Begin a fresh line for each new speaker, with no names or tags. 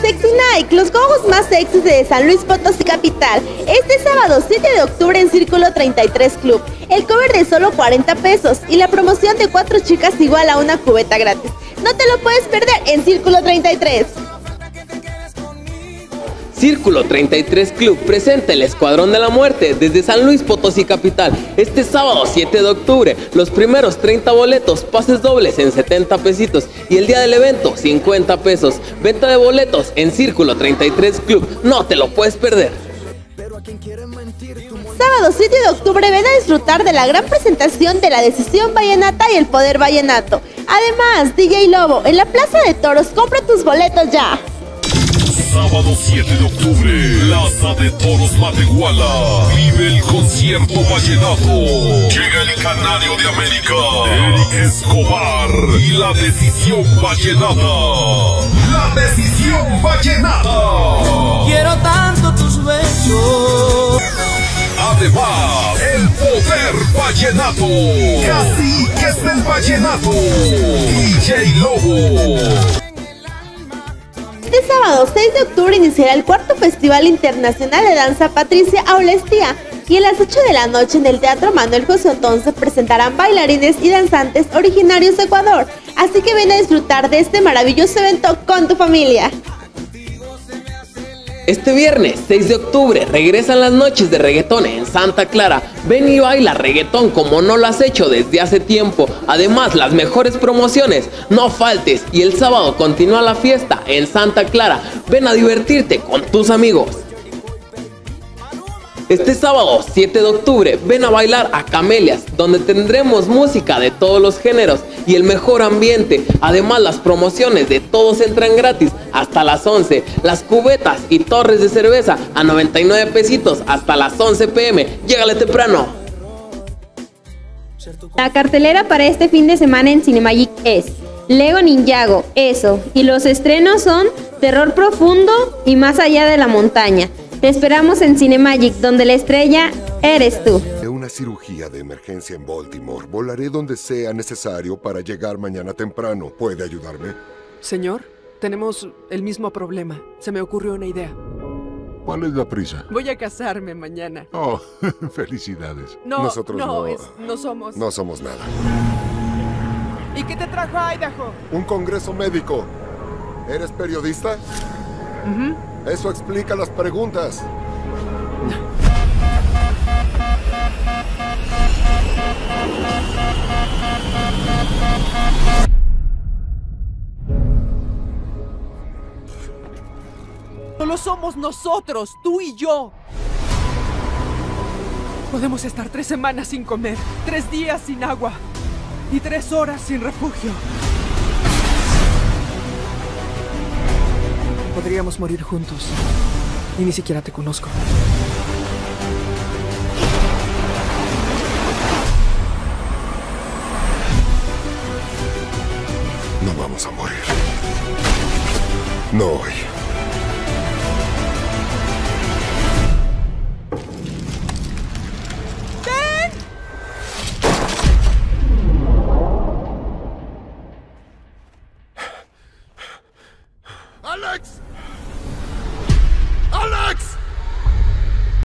Sexy Nike, los juegos más sexys de San Luis Potosí Capital. Este sábado 7 de octubre en Círculo 33 Club. El cover de solo 40 pesos y la promoción de cuatro chicas igual a una cubeta gratis. No te lo puedes perder en Círculo 33.
Círculo 33 Club presenta el Escuadrón de la Muerte desde San Luis Potosí Capital. Este sábado 7 de octubre, los primeros 30 boletos, pases dobles en 70 pesitos y el día del evento 50 pesos. Venta de boletos en Círculo 33 Club. No te lo puedes perder.
Sábado 7 de octubre ven a disfrutar de la gran presentación de la decisión vallenata y el poder vallenato. Además, DJ Lobo, en la Plaza de Toros, compra tus boletos ya.
Sábado 7 de octubre, Plaza de Toros Matehuala. Vive el concierto vallenato. Llega el canario de América, Eric Escobar. Y la decisión vallenata. La decisión vallenata.
Quiero tanto tus besos.
Además, el poder vallenato. Casi que es el vallenato. DJ Lobo.
Este sábado 6 de octubre iniciará el cuarto Festival Internacional de Danza Patricia Aulestía y a las 8 de la noche en el Teatro Manuel José Otón se presentarán bailarines y danzantes originarios de Ecuador. Así que ven a disfrutar de este maravilloso evento con tu familia.
Este viernes 6 de octubre regresan las noches de reggaetón en Santa Clara. Ven y baila reggaetón como no lo has hecho desde hace tiempo. Además, las mejores promociones, no faltes. Y el sábado continúa la fiesta en Santa Clara. Ven a divertirte con tus amigos. Este sábado 7 de octubre ven a bailar a Camelias, donde tendremos música de todos los géneros y el mejor ambiente. Además las promociones de todos entran gratis hasta las 11. Las cubetas y torres de cerveza a 99 pesitos hasta las 11 pm. Llégale temprano.
La cartelera para este fin de semana en Cinemagic es Lego Ninjago, eso, y los estrenos son Terror Profundo y Más Allá de la Montaña. Te esperamos en Cinemagic, donde la estrella eres tú.
De una cirugía de emergencia en Baltimore. Volaré donde sea necesario para llegar mañana temprano. ¿Puede ayudarme?
Señor, tenemos el mismo problema. Se me ocurrió una idea.
¿Cuál es la prisa?
Voy a casarme mañana.
Oh, felicidades.
No,
Nosotros no.
no, es- no somos.
No somos nada.
¿Y qué te trajo a Idaho?
Un congreso médico. ¿Eres periodista? Eso explica las preguntas.
Solo somos nosotros, tú y yo. Podemos estar tres semanas sin comer, tres días sin agua y tres horas sin refugio. Podríamos morir juntos. Y ni siquiera te conozco.
No vamos a morir. No hoy. Alex!